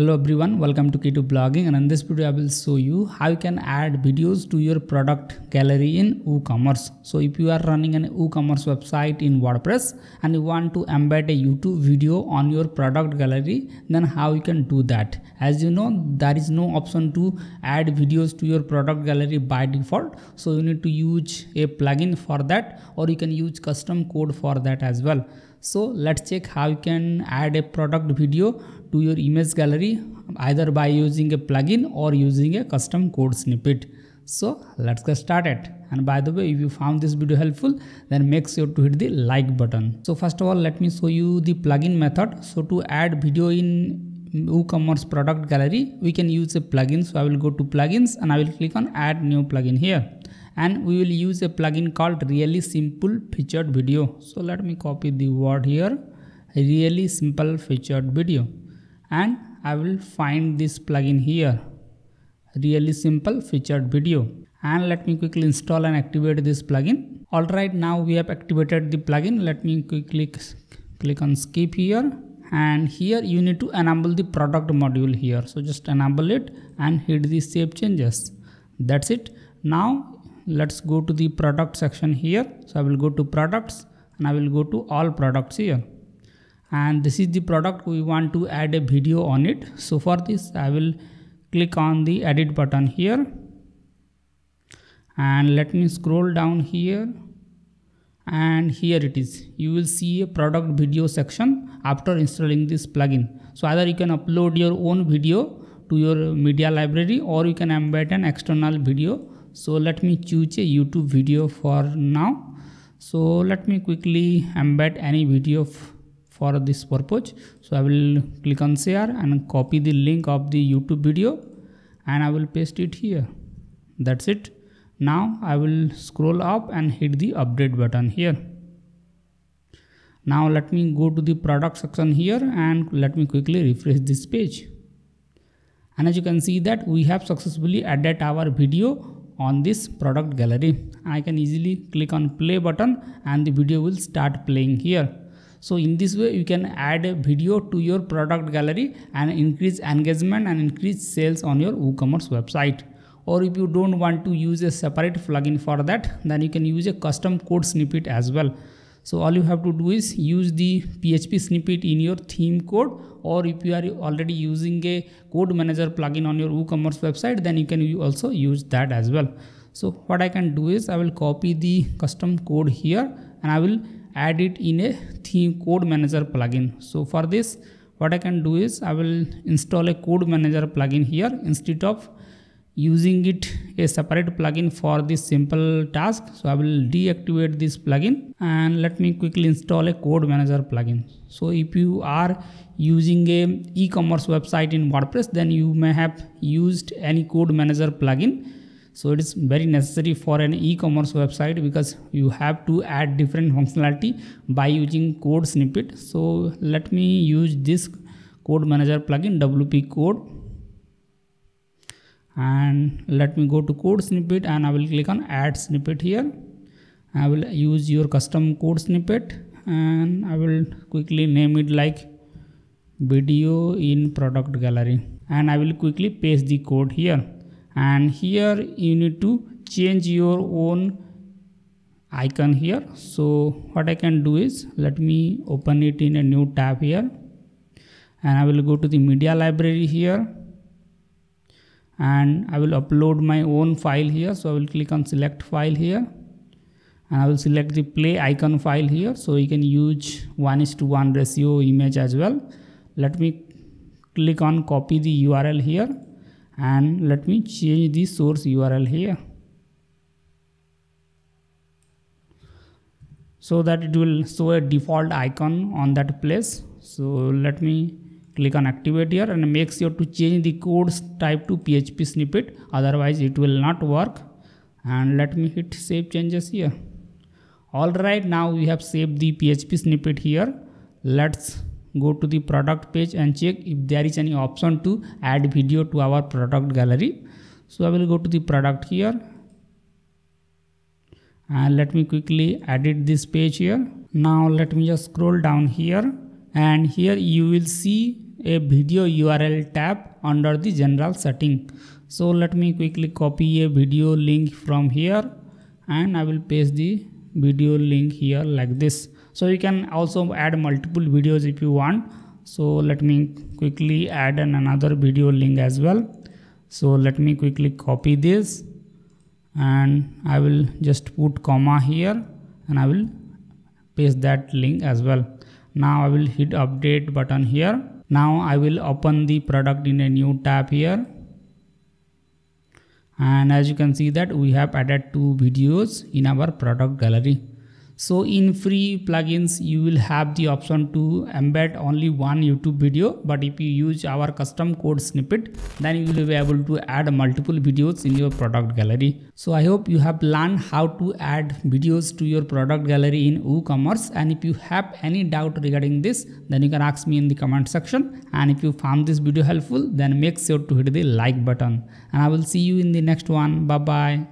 Hello everyone, welcome to Key2Blogging and in this video I will show you how you can add videos to your product gallery in WooCommerce. So if you are running an WooCommerce website in WordPress and you want to embed a YouTube video on your product gallery, then how you can do that? As you know, there is no option to add videos to your product gallery by default. So you need to use a plugin for that or you can use custom code for that as well. So let's check how you can add a product video to your image gallery either by using a plugin or using a custom code snippet. So let's get started. And by the way, if you found this video helpful, then make sure to hit the like button. So first of all, let me show you the plugin method. So to add video in WooCommerce product gallery, we can use a plugin. So I will go to plugins and I will click on add new plugin here. And we will use a plugin called really simple featured video. So let me copy the word here, really simple featured video. And I will find this plugin here. Really simple featured video. And let me quickly install and activate this plugin. Alright now we have activated the plugin. Let me quickly click on skip here. And here you need to enable the product module here. So just enable it and hit the save changes. That's it. Now let's go to the product section here. So I will go to products and I will go to all products here. And this is the product we want to add a video on it. So for this I will click on the edit button here. And let me scroll down here. And here it is. You will see a product video section after installing this plugin. So either you can upload your own video to your media library or you can embed an external video so let me choose a youtube video for now. So let me quickly embed any video for this purpose. So i will click on share and copy the link of the youtube video and i will paste it here. That's it. Now i will scroll up and hit the update button here. Now let me go to the product section here and let me quickly refresh this page. And as you can see that we have successfully added our video on this product gallery. I can easily click on play button and the video will start playing here. So in this way you can add a video to your product gallery and increase engagement and increase sales on your woocommerce website. Or if you don't want to use a separate plugin for that then you can use a custom code snippet as well so all you have to do is use the php snippet in your theme code or if you are already using a code manager plugin on your woocommerce website then you can also use that as well. So what i can do is i will copy the custom code here and i will add it in a theme code manager plugin. So for this what i can do is i will install a code manager plugin here instead of using it a separate plugin for this simple task. So i will deactivate this plugin and let me quickly install a code manager plugin. So if you are using a e-commerce website in wordpress then you may have used any code manager plugin. So it is very necessary for an e-commerce website because you have to add different functionality by using code snippet. So let me use this code manager plugin wp code and let me go to code snippet and i will click on add snippet here. I will use your custom code snippet and i will quickly name it like video in product gallery. And i will quickly paste the code here. And here you need to change your own icon here. So what I can do is let me open it in a new tab here. And I will go to the media library here and I will upload my own file here. So I will click on select file here. And I will select the play icon file here. So you can use 1 is to 1 ratio image as well. Let me click on copy the URL here. And let me change the source URL here. So that it will show a default icon on that place. So let me click on activate here and make sure to change the code type to php snippet. Otherwise it will not work. And let me hit save changes here. All right now we have saved the php snippet here. Let's go to the product page and check if there is any option to add video to our product gallery. So i will go to the product here. And let me quickly edit this page here. Now let me just scroll down here and here you will see a video URL tab under the general setting. So let me quickly copy a video link from here and I will paste the video link here like this. So you can also add multiple videos if you want. So let me quickly add an another video link as well. So let me quickly copy this and I will just put comma here and I will paste that link as well now I will hit update button here. Now I will open the product in a new tab here. And as you can see that we have added two videos in our product gallery so in free plugins, you will have the option to embed only one YouTube video. But if you use our custom code snippet, then you will be able to add multiple videos in your product gallery. So I hope you have learned how to add videos to your product gallery in WooCommerce. And if you have any doubt regarding this, then you can ask me in the comment section. And if you found this video helpful, then make sure to hit the like button. And I will see you in the next one. Bye bye.